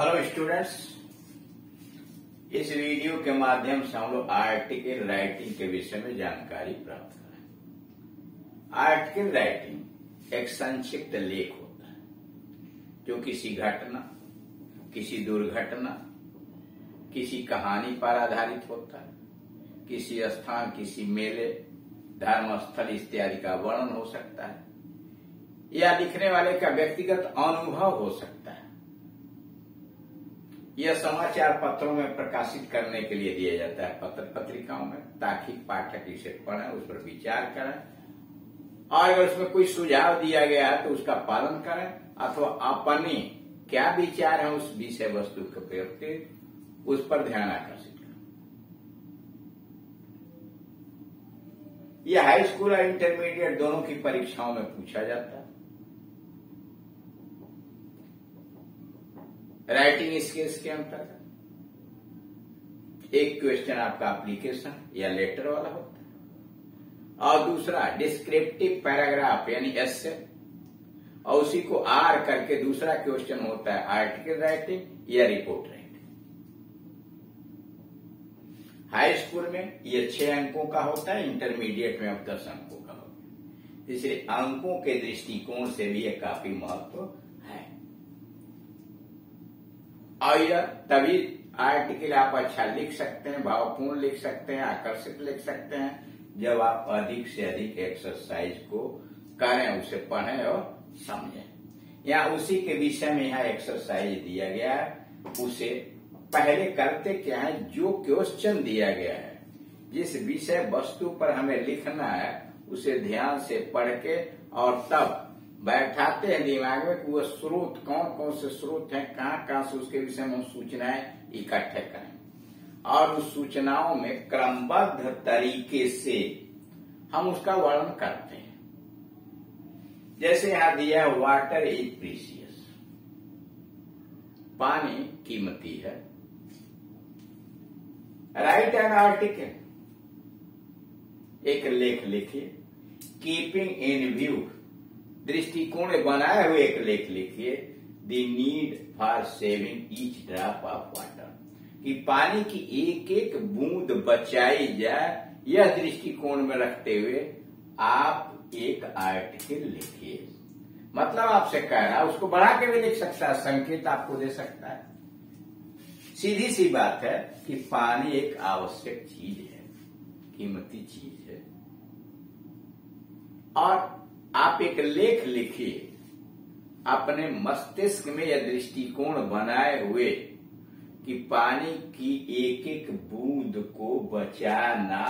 Hello students इस video के माध्यम से हम लोग आर्टिकल राइटिंग के विषय में जानकारी प्राप्त करें। आर्टिकल राइटिंग एक संक्षिप्त लेख होता है, जो किसी घटना, किसी दुर्घटना, किसी कहानी पर आधारित होता है, किसी स्थान, किसी मेले धर्म स्थल इत्यादि का वर्णन हो सकता है, या लिखने वाले का व्यक्तिगत अनुभव हो सकता है। यह समाचार पत्रों में प्रकाशित करने के लिए दिया जाता है। पत्र पत्रिकाओं में ताकि पाठक इसे पढ़े, उस पर विचार करें। और अगर उसमें कोई सुझाव दिया गया है तो उसका पालन करें, अथवा अपनी क्या विचार है उस विषय वस्तु के प्रति, उस पर ध्यान आकर्षित करें। यह हाई स्कूल और इंटरमीडिएट दोनों की परीक्षाओं में पूछा जाता है। राइटिंग स्किल्स के अंतर्गत एक क्वेश्चन आपका एप्लीकेशन या लेटर वाला होता है। और दूसरा डिस्क्रिप्टिव पैराग्राफ यानी एस और उसी को आर करके दूसरा क्वेश्चन होता है आर्टिकल राइटिंग या रिपोर्ट राइटिंग हाई स्कूल में ये छह अंकों का होता है इंटरमीडिएट में अब दस अंकों का होता है। इसलिए अंकों के दृष्टिकोण से भी ये काफ़ी महत्व है और यह तभी आर्टिकल आप अच्छा लिख सकते हैं, भावपूर्ण लिख सकते हैं आकर्षित लिख सकते हैं, जब आप अधिक से अधिक एक्सरसाइज को करें, उसे पढ़ें और समझें। या उसी के विषय में यहाँ एक्सरसाइज दिया गया है। उसे पहले करते क्या है? जो क्वेश्चन दिया गया है। जिस विषय वस्तु पर हमें लिखना है, उसे ध्यान से पढ़ के और तब बैठाते हैं दिमाग में कि वो स्रोत कौन कौन से स्रोत हैं कहाँ कहाँ से उसके विषय में सूचनाएँ इकट्ठे करें। और उस सूचनाओं में क्रमबद्ध तरीके से हम उसका वर्णन करते हैं। जैसे यहाँ दिया वाटर इज़ प्रीसियस पानी कीमती है। राइट एन आर्टिकल एक लेख लिखिए। कीपिंग इन व्यू दृष्टिकोण बनाए हुए एक लेख लिखिए। The need for saving each drop of water कि पानी की एक एक बूंद बचाई जाए, यह दृष्टिकोण में रखते हुए आप एक आर्टिकल लिखिए। मतलब आपसे कह रहा, उसको बढ़ा के भी लिख सकता है, संकेत आपको दे सकता है। सीधी सी बात है कि पानी एक आवश्यक चीज़ है, कीमती चीज़ है। और आप एक लेख लिखिए। अपने मस्तिष्क में यह दृष्टिकोण बनाए हुए कि पानी की एक एक बूंद को बचाना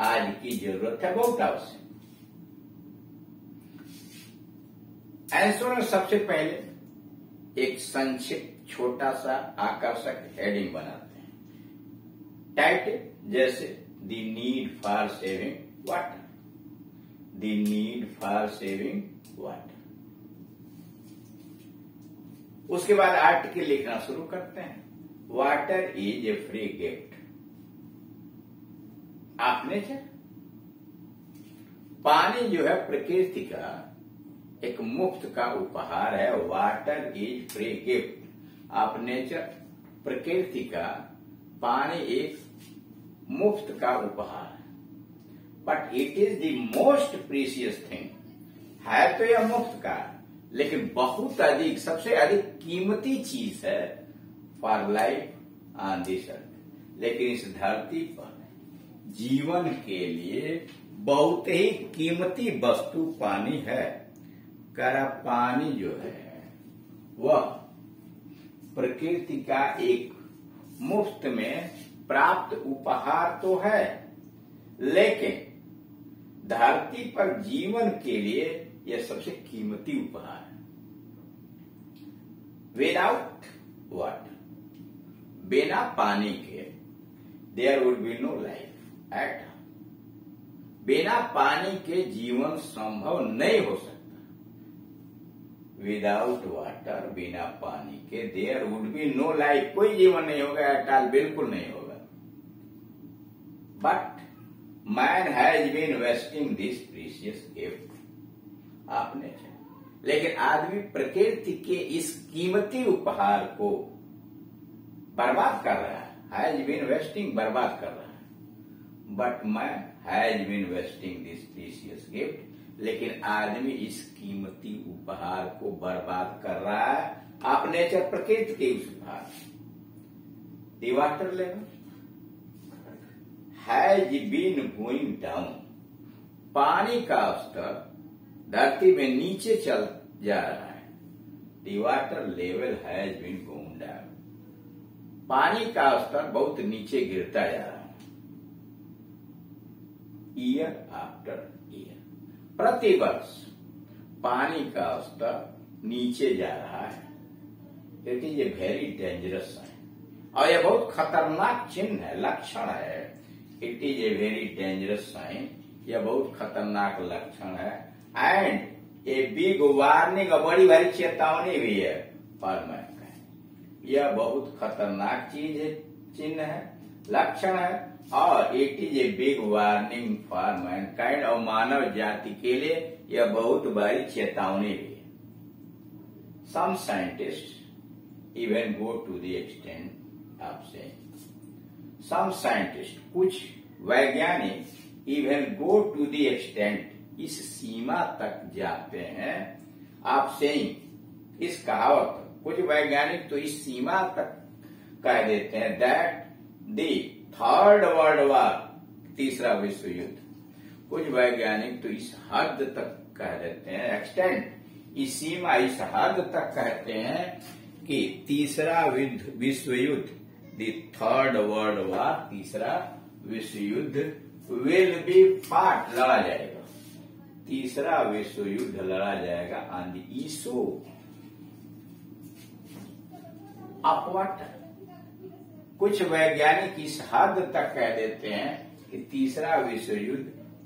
आज की ज़रूरत है, बहुत आवश्यक ऐसो में सबसे पहले एक संक्षिप्त छोटा सा आकर्षक हेडिंग बनाते हैं। टाइटल जैसे the need for saving water the need for saving water उसके बाद आर्टिकल लिखना शुरू करते हैं। Water is a free gift आपने क्या? पानी जो है प्रकृति का एक मुफ़्त का उपहार है। Water is free gift of nature प्रकृति का पानी एक मुफ़्त का उपहार है। But it is the most precious thing है तो यह मुफ़्त का, लेकिन बहुत अधिक, सबसे अधिक कीमती चीज़ है for life on this earth लेकिन इस धरती पर जीवन के लिए बहुत ही कीमती वस्तु पानी है। करा पानी जो है, वह प्रकृति का एक मुफ़्त में प्राप्त उपहार तो है, लेकिन धरती पर जीवन के लिए यह सबसे कीमती उपहार है। विदाउट वाटर बिना पानी के there would be no life at बिना पानी के जीवन संभव नहीं हो सकता। विदाउट वाटर बिना पानी के there would be no life कोई जीवन नहीं होगा एटाल बिल्कुल नहीं होगा। But man has been wasting this precious gift of nature लेकिन आदमी प्रकृति के इस कीमती उपहार को बर्बाद कर रहा है। हैज़ बीन वेस्टिंग बर्बाद कर रहा है। But man has been wasting this precious gift लेकिन आदमी इस कीमती उपहार को बर्बाद कर रहा है। आप नेचर प्रकृति के उस उपहार the water level has been going down पानी का स्तर धरती में नीचे चल जा रहा है। The water level has been going down पानी का स्तर बहुत नीचे गिरता जा रहा है। ईयर आफ्टर ईयर प्रतिवर्ष पानी का स्तर नीचे जा रहा है। Is a very dangerous sign और यह बहुत खतरनाक चिन्ह है, लक्षण है। It is a very dangerous sign यह बहुत खतरनाक लक्षण है। एंड ए बिग वार्निंग बड़ी भारी चेतावनी भी है। पर मैं यह बहुत खतरनाक चीज़ है, चिन्ह है, लक्षण है। और it is a big warning for mankind और मानव जाति के लिए यह बहुत बड़ी चेतावनी भी है। Some scientist even go to the extent of say some scientist कुछ वैज्ञानिक even go to the extent इस सीमा तक जाते हैं। आप से इस कहावत, कुछ वैज्ञानिक तो इस सीमा तक कह देते हैं that the third world war तीसरा विश्व युद्ध। कुछ वैज्ञानिक तो इस हद तक कह देते हैं एक्सटेंट इस सीमा, इस हद तक कहते हैं कि तीसरा विश्व युद्ध थर्ड वर्ल्ड वार तीसरा विश्व युद्ध विल बी फाट लड़ा जाएगा। तीसरा विश्व युद्ध लड़ा जाएगा ऑन द ईसो अपवाट कुछ वैज्ञानिक इस हद तक कह देते हैं कि तीसरा विश्व युद्ध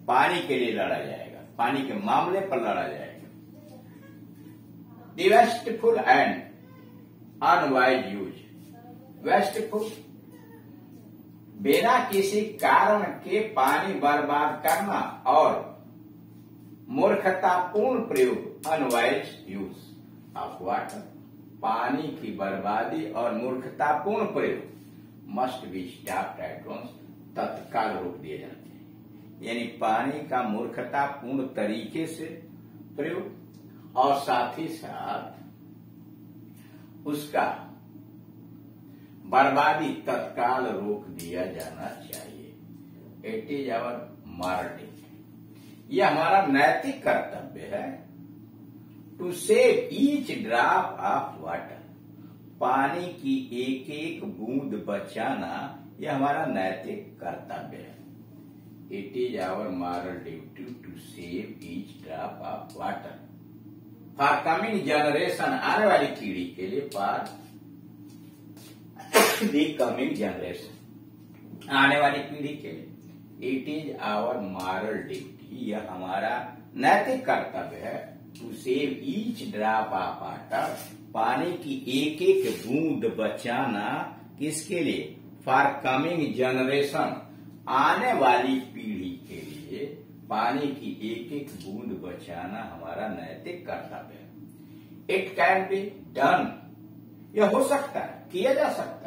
पानी के लिए लड़ा जाएगा। पानी के मामले पर लड़ा जाएगा। The wasteful and unwise use wasteful बिना किसी कारण के पानी बर्बाद करना और मूर्खतापूर्ण प्रयोग अनवाइज यूज़ ऑफ़ वाटर पानी की बर्बादी और मूर्खतापूर्ण प्रयोग मस्ट बी स्टॉप्ड एट तत्काल रोक दिए जाते हैं। यानी पानी का मूर्खतापूर्ण तरीके से प्रयोग और साथ ही साथ उसका बर्बादी तत्काल रोक दिया जाना चाहिए। इट इज़ आवर मॉरल यह हमारा नैतिक कर्तव्य है। To save each drop of water पानी की एक एक बूंद बचाना यह हमारा नैतिक कर्तव्य है। It is our moral duty to save each drop of water for coming generation आने वाली पीढ़ी के लिए फॉर दी कमिंग जनरेशन आने वाली पीढ़ी के लिए। It is our moral duty यह हमारा नैतिक कर्तव्य है to save each drop of water पानी की एक एक बूंद बचाना किसके लिए? फॉर कमिंग जनरेशन आने वाली पीढ़ी के लिए पानी की एक एक बूंद बचाना हमारा नैतिक कर्तव्य है। इट कैन बी डन यह हो सकता है, किया जा सकता है।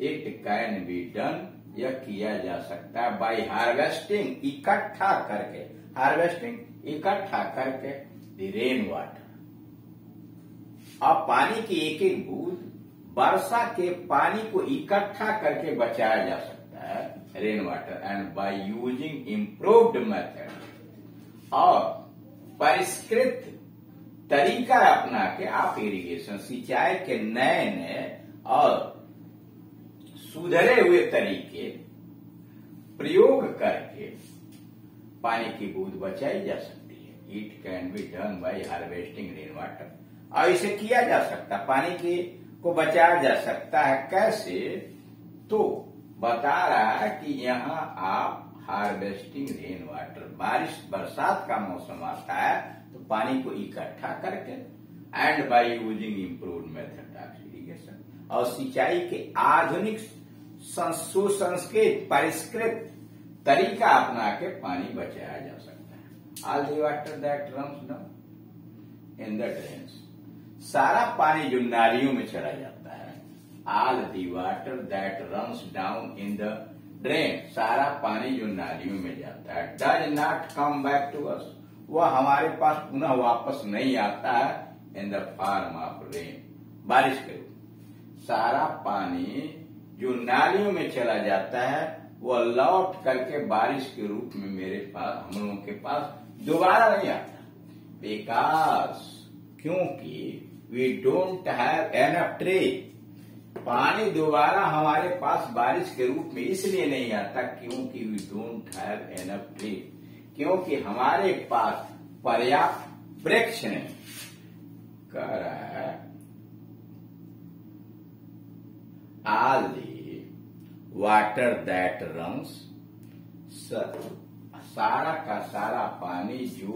इट कैन बी डन यह किया जा सकता है बाई हार्वेस्टिंग इकट्ठा करके हार्वेस्टिंग इकट्ठा करके द रेन वाटर अब पानी की एक एक बूंद, वर्षा के पानी को इकट्ठा करके बचाया जा सकता है rain water and by using improved method और परिष्कृत तरीका अपना के आप इरिगेशन सिंचाई के नए नए और सुधरे हुए तरीके, प्रयोग करके पानी की बूंद बचाई जा सकती है। It can be done by harvesting rain water और इसे किया जा सकता, पानी की को बचाया जा सकता है कैसे? तो बता रहा है कि यहाँ आप हार्वेस्टिंग रेन वाटर बारिश, बरसात का मौसम आता है तो पानी को इकट्ठा करके and by using improve method of irrigation और सिंचाई के आधुनिक सुसंस्कृत, परिष्कृत तरीका अपना के पानी बचाया जा सकता है। All the water that runs down in the drains सारा पानी जो नालियों में चला जाता है all the water that runs down in the drain सारा पानी जो नालियों में जाता है। Does not come back to us वह हमारे पास पुनः वापस नहीं आता है in the form of rain बारिश के सारा पानी जो नालियों में चला जाता है, वह लौट करके बारिश के रूप में मेरे पास हम लोगों के पास दोबारा नहीं आता। बिकॉज़ क्योंकि वी डोंट हैव पानी दोबारा हमारे पास बारिश के रूप में इसलिए नहीं आता क्योंकि we don't have enough tree क्योंकि हमारे पास पर्याप्त वृक्ष है all the water that runs. सारा का सारा पानी जो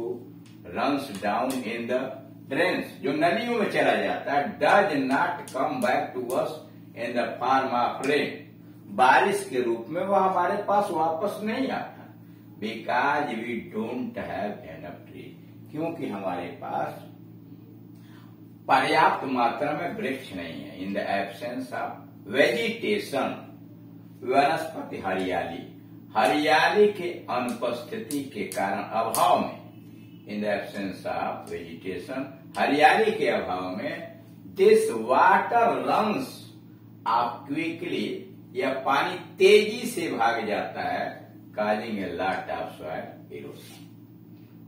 runs down in the drains जो नदियों में चला जाता है does not come back to us in the form of rain बारिश के रूप में वह हमारे पास वापस नहीं आता। Because we don't have enough tree क्योंकि हमारे पास पर्याप्त मात्रा में वृक्ष नहीं है। In the absence of vegetation वनस्पति हरियाली। हरियाली के अनुपस्थिति के कारण अभाव में in the absence of vegetation हरियाली के अभाव में this water runs off quickly यह पानी तेज़ी से भाग जाता है causing a lot of soil erosion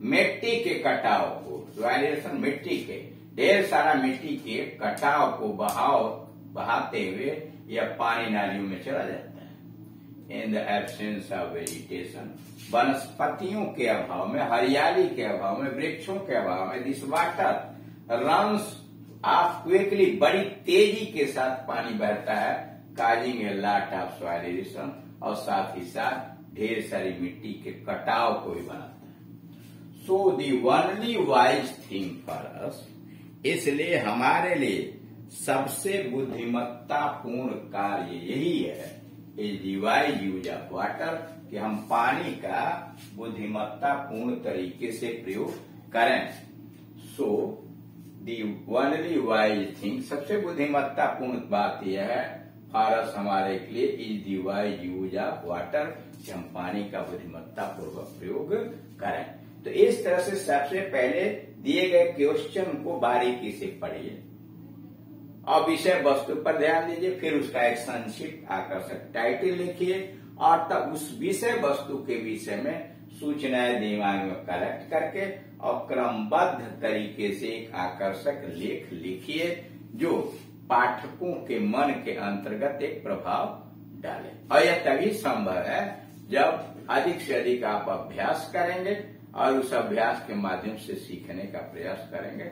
मिट्टी के कटाव को इरोशन मिट्टी के, ढेर सारा मिट्टी के कटाव को बहाव, बहाते हुए यह पानी नालियों में चला जाता है। In the absence of vegetation वनस्पतियों के अभाव में हरियाली के अभाव में वृक्षों के अभाव में this water runs off quickly बड़ी तेज़ी के साथ पानी बहता है causing a lot of soil और साथ ही साथ ढेर सारी मिट्टी के कटाव को भी बनाता है so the only wise thing for us इसलिए हमारे लिए सबसे बुद्धिमत्तापूर्ण कार्य यही है is the wise use of water कि हम पानी का बुद्धिमत्ता पूर्ण तरीके से प्रयोग करें। So the only wise thing सबसे बुद्धिमत्तापूर्ण बात यह है, फारस हमारे के लिए is the wise use of water कि हम पानी का बुद्धिमत्ता पूर्वक प्रयोग करें। तो इस तरह से सबसे पहले दिए गए क्वेश्चन को बारीकी से पढ़िए। और विषय वस्तु पर ध्यान दीजिए, फिर उसका एक संक्षिप्त आकर्षक टाइटल लिखिए, और तब उस विषय वस्तु के विषय में सूचनाएँ दिमाग में कलेक्ट करके और क्रमबद्ध तरीके से एक आकर्षक लेख लिखिए, जो पाठकों के मन के अंतर्गत एक प्रभाव डाले। और यह तभी संभव है जब अधिक से अधिक आप अभ्यास करेंगे और उस अभ्यास के माध्यम से सीखने का प्रयास करेंगे।